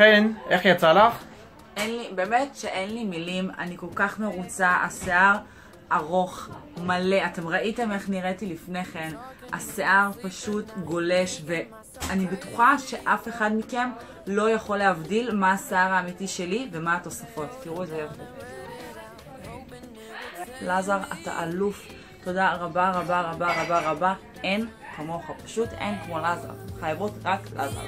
חן, איך יצא לך? אין לי, באמת שאין לי מילים, אני כל כך מרוצה, השיער ארוך, מלא, אתם ראיתם איך נראיתי לפני כן, השיער פשוט גולש ואני בטוחה שאף אחד מכם לא יכול להבדיל מה השיער האמיתי שלי ומה התוספות, תראו איזה יפה. לזר, אתה אלוף, תודה רבה רבה רבה רבה רבה, אין כמוך, פשוט אין כמו לזר, חייבות רק לזר.